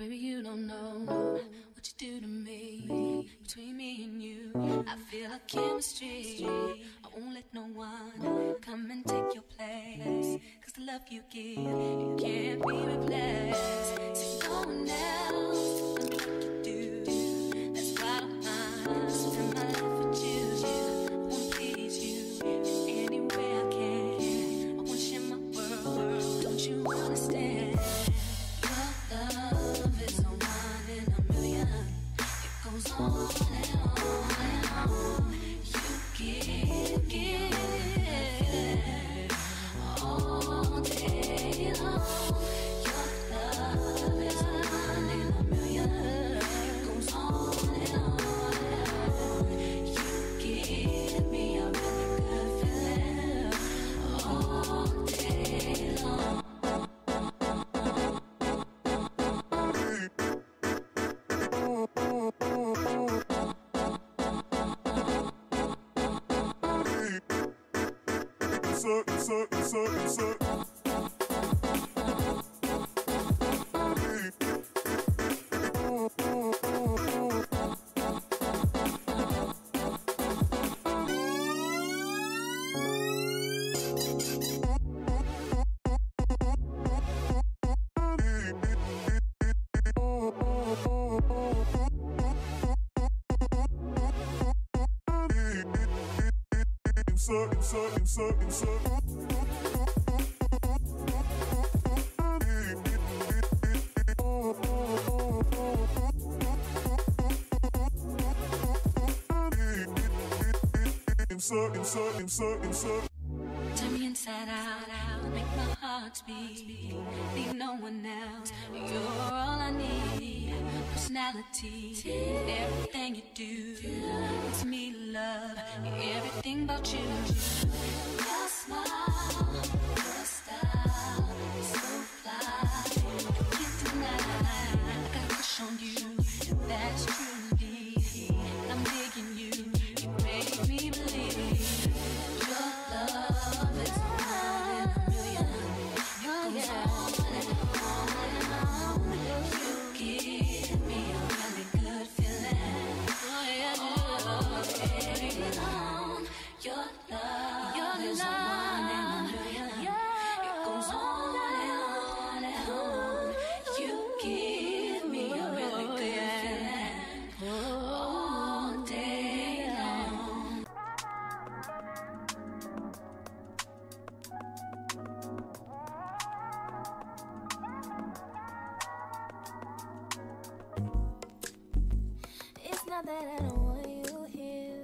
Baby, you don't know what you do to me. Between me and you, I feel a chemistry. I won't let no one come and take your place. Cause the love you give, it can't be replaced. See, no one else you don't you. I Insert, insert, insert, insert. Insert, insert, insert, insert. Insert, me inside out, my heart beat. Need no one else. You're all I need. Personality, everything you do. It's me love, everything about you. That I don't want you here.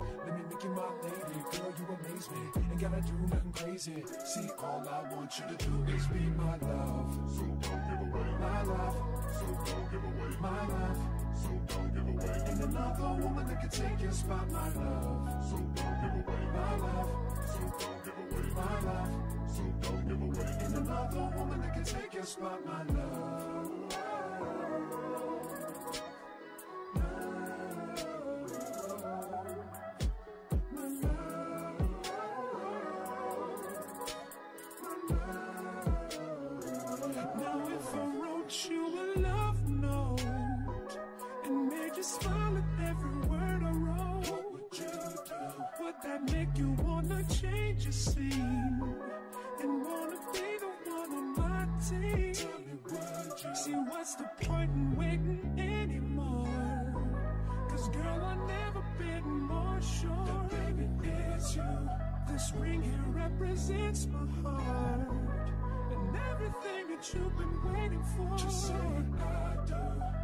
Let me make you my lady, girl, you amaze me. Ain't gotta do nothing crazy. See, all I want you to do is be my love. So don't give away my love. So don't give away my love. So don't give away. Ain't another woman that can take your spot, my love. So don't give away my love. So don't give away my love. So don't give away. Ain't another woman that can take your spot, my love. Smile at every word I wrote, what would you do? Would that make you wanna change your scene and wanna be the one on my team? Tell me you? See what's the point in waiting anymore? Cause girl I never been more sure that baby it's you. This ring here represents my heart and everything that you've been waiting for. Just say I do.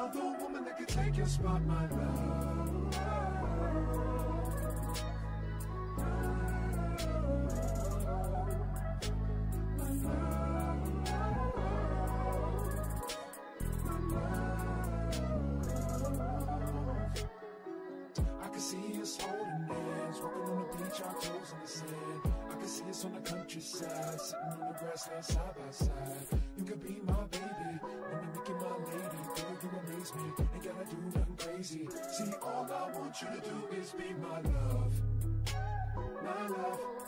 I can that could take my see us holding hands, walking on the beach, our toes in the sand. I can see us on the countryside, sitting on the grassland side easy See, all I want you to do is be my love. My love.